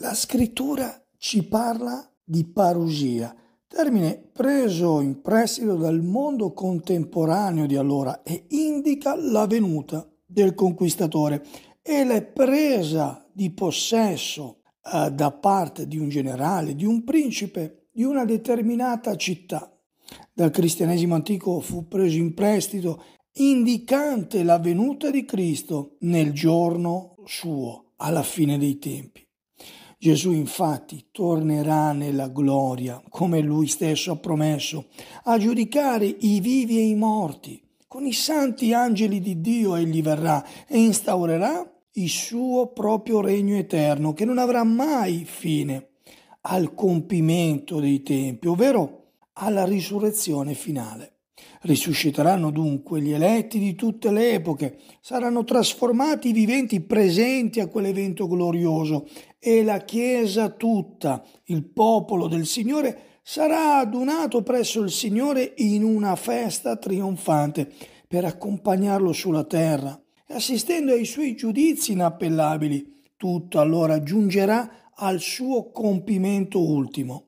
La scrittura ci parla di parusia, termine preso in prestito dal mondo contemporaneo di allora e indica la venuta del conquistatore e la presa di possesso eh, da parte di un generale, di un principe, di una determinata città. Dal cristianesimo antico fu preso in prestito indicante la venuta di Cristo nel giorno suo, alla fine dei tempi. Gesù infatti tornerà nella gloria, come lui stesso ha promesso, a giudicare i vivi e i morti. Con i santi angeli di Dio egli verrà e instaurerà il suo proprio regno eterno, che non avrà mai fine, al compimento dei tempi, ovvero alla risurrezione finale. Risusciteranno dunque gli eletti di tutte le epoche, saranno trasformati i viventi presenti a quell'evento glorioso e la Chiesa tutta, il popolo del Signore, sarà adunato presso il Signore in una festa trionfante per accompagnarlo sulla terra assistendo ai suoi giudizi inappellabili. Tutto allora giungerà al suo compimento ultimo.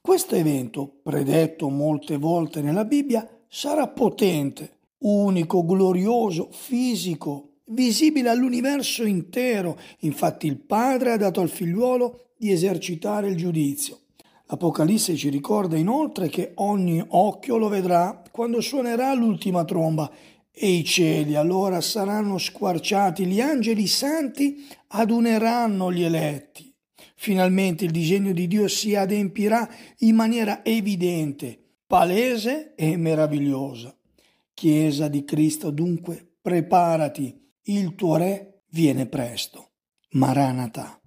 Questo evento, predetto molte volte nella Bibbia, sarà potente, unico, glorioso, fisico, visibile all'universo intero. Infatti il Padre ha dato al figliuolo di esercitare il giudizio. L'Apocalisse ci ricorda inoltre che ogni occhio lo vedrà quando suonerà l'ultima tromba e i cieli allora saranno squarciati, gli angeli santi aduneranno gli eletti. Finalmente il disegno di Dio si adempirà in maniera evidente palese e meravigliosa. Chiesa di Cristo, dunque, preparati, il tuo Re viene presto. Maranatha.